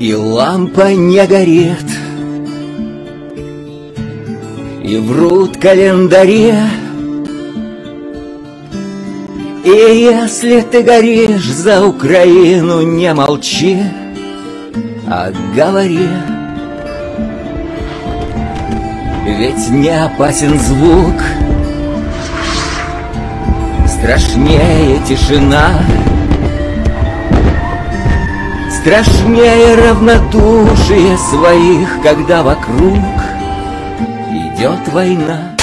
И лампа не горит. И врут календаре И если ты горишь за Украину, не молчи, а говори. Ведь не опасен звук, страшнее тишина, Страшнее равнодушие своих, когда вокруг идет война.